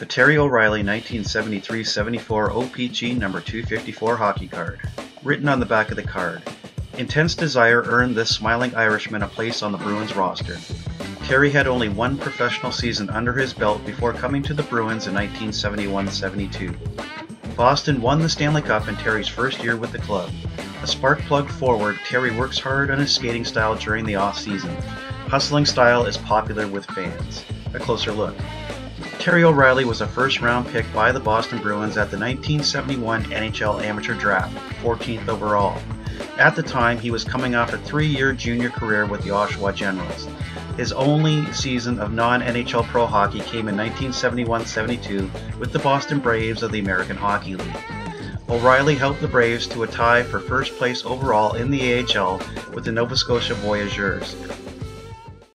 The Terry O'Reilly 1973-74 O-Pee-Chee number 254 hockey card. Written on the back of the card. Intense desire earned this smiling Irishman a place on the Bruins roster. Terry had only one professional season under his belt before coming to the Bruins in 1971-72. Boston won the Stanley Cup in Terry's first year with the club. A spark plug forward, Terry works hard on his skating style during the off-season. Hustling style is popular with fans. A closer look. Terry O'Reilly was a first round pick by the Boston Bruins at the 1971 NHL Amateur Draft, 14th overall. At the time, he was coming off a three year junior career with the Oshawa Generals. His only season of non NHL pro hockey came in 1971 72 with the Boston Braves of the American Hockey League. O'Reilly helped the Braves to a tie for first place overall in the AHL with the Nova Scotia Voyageurs,